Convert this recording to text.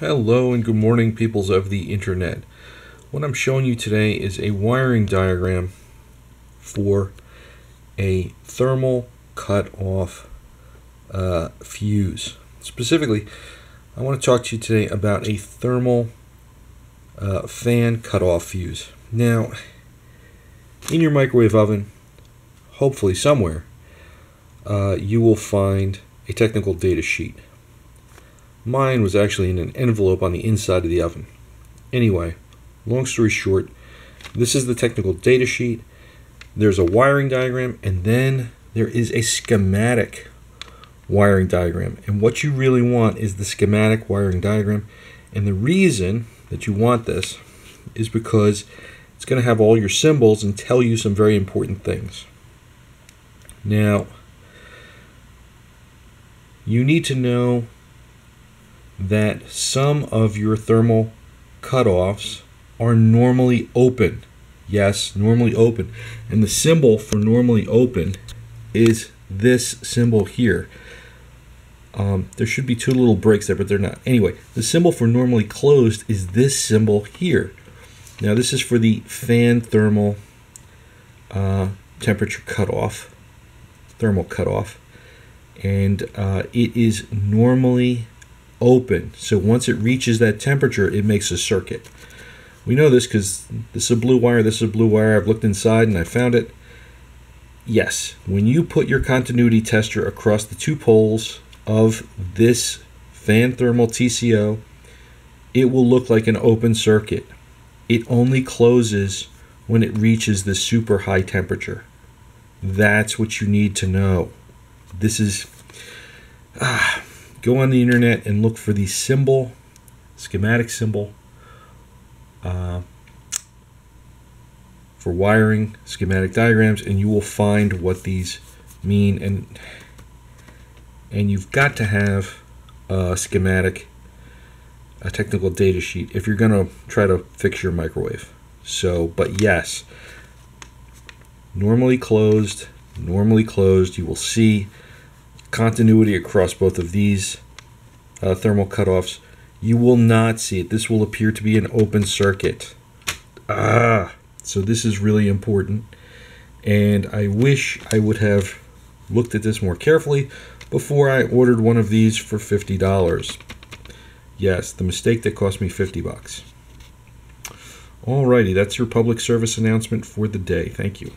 Hello and good morning, peoples of the internet. What I'm showing you today is a wiring diagram for a thermal cut-off uh, fuse. Specifically, I want to talk to you today about a thermal uh, fan cut-off fuse. Now, in your microwave oven, hopefully somewhere, uh, you will find a technical data sheet. Mine was actually in an envelope on the inside of the oven. Anyway, long story short, this is the technical data sheet. There's a wiring diagram, and then there is a schematic wiring diagram. And what you really want is the schematic wiring diagram. And the reason that you want this is because it's going to have all your symbols and tell you some very important things. Now, you need to know that some of your thermal cutoffs are normally open. Yes, normally open. And the symbol for normally open is this symbol here. Um, there should be two little breaks there, but they're not. Anyway, the symbol for normally closed is this symbol here. Now, this is for the fan thermal uh, temperature cutoff, thermal cutoff, and uh, it is normally open. So once it reaches that temperature, it makes a circuit. We know this because this is a blue wire, this is a blue wire. I've looked inside and I found it. Yes, when you put your continuity tester across the two poles of this fan thermal TCO, it will look like an open circuit. It only closes when it reaches the super high temperature. That's what you need to know. This is ah, go on the internet and look for the symbol, schematic symbol uh, for wiring schematic diagrams, and you will find what these mean. And and you've got to have a schematic, a technical data sheet if you're going to try to fix your microwave. So, but yes, normally closed, normally closed. You will see continuity across both of these uh, thermal cutoffs, you will not see it. This will appear to be an open circuit. Ah, so this is really important. And I wish I would have looked at this more carefully before I ordered one of these for $50. Yes, the mistake that cost me 50 bucks. Alrighty, that's your public service announcement for the day. Thank you.